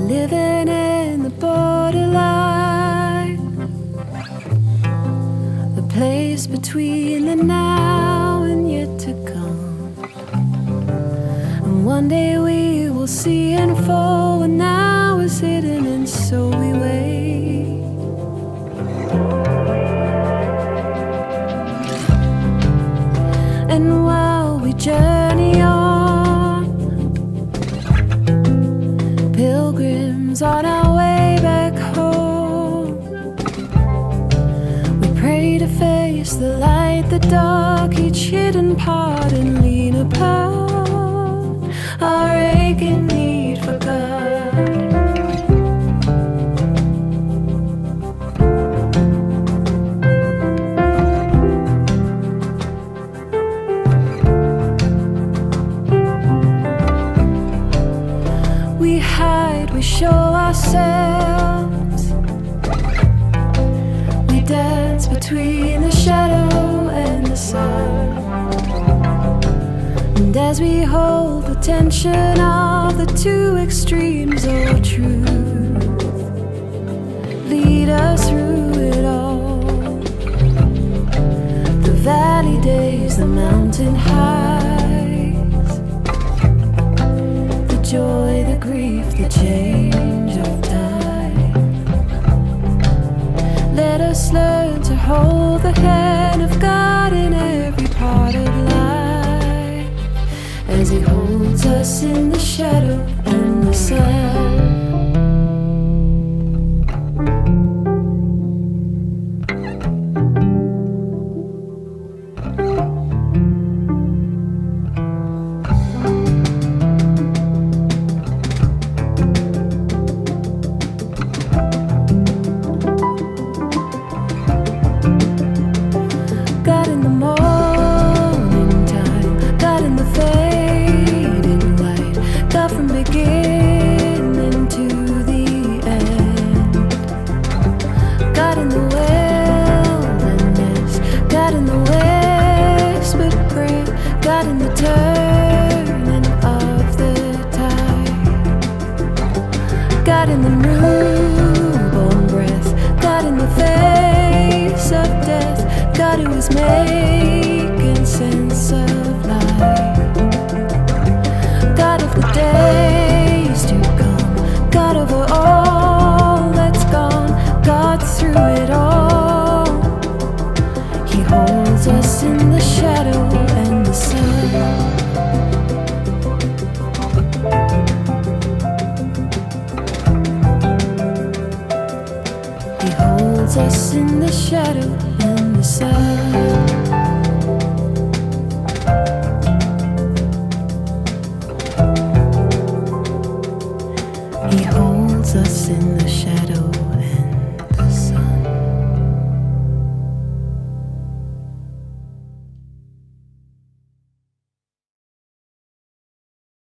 We're living in the borderline, the place between the now and yet to come. And one day we will see in full now. On our way back home, we pray to face the light, the dark, each hidden part, and lean we show ourselves. We dance between the shadow and the sun. And as we hold the tension of the two extremes of truth, lead us through it all. The valley days, the mountain highs the joy, the grief, the Us learn to hold the hand of God in every part of life as He holds us in the shadow and the sun. God in the turning of the tide. In the breath, in the face of death, God who is making In the shadow